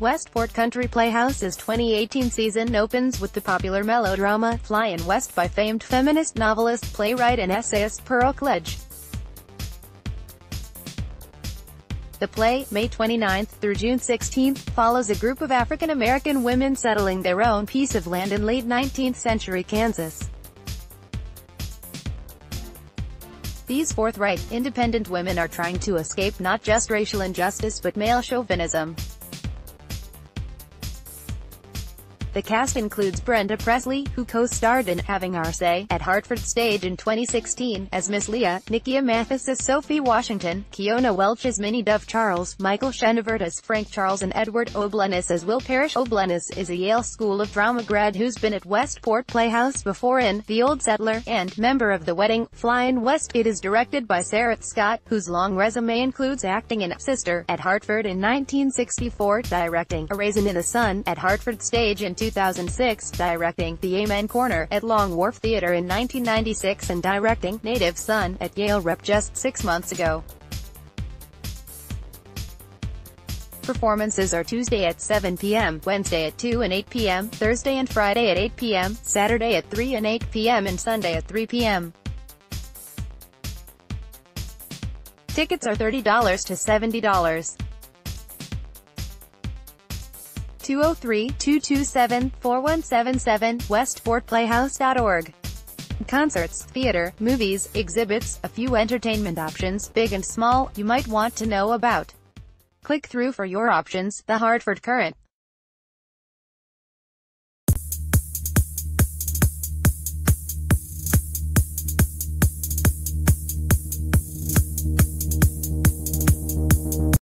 Westport Country Playhouse's 2018 season opens with the popular melodrama, Flyin' West by famed feminist novelist, playwright and essayist Pearl Cleage. The play, May 29 through June 16, follows a group of African-American women settling their own piece of land in late 19th century Kansas. These forthright, independent women are trying to escape not just racial injustice but male chauvinism. The cast includes Brenda Pressley, who co-starred in Having Our Say at Hartford Stage in 2016, as Miss Leah, Nikia Mathis as Sophie Washington, Keona Welch as Minnie Dove Charles, Michael Chenevert as Frank Charles and Edward O'Bleness as Will Parrish. O'Bleness is a Yale School of Drama grad who's been at Westport Playhouse before in The Old Settler, and member of the Wedding, Flyin' West. It is directed by Seret Scott, whose long resume includes acting in Sister, at Hartford in 1964, directing A Raisin in the Sun, at Hartford Stage in 2006, directing The Amen Corner at Long Wharf Theatre in 1996 and directing Native Son at Yale Rep just six months ago. Performances are Tuesday at 7 p.m., Wednesday at 2 and 8 p.m., Thursday and Friday at 8 p.m., Saturday at 3 and 8 p.m. and Sunday at 3 p.m. Tickets are $30 to $70. 203-227-4177, westportplayhouse.org. Concerts, theater, movies, exhibits, a few entertainment options, big and small, you might want to know about. Click through for your options, The Hartford Courant.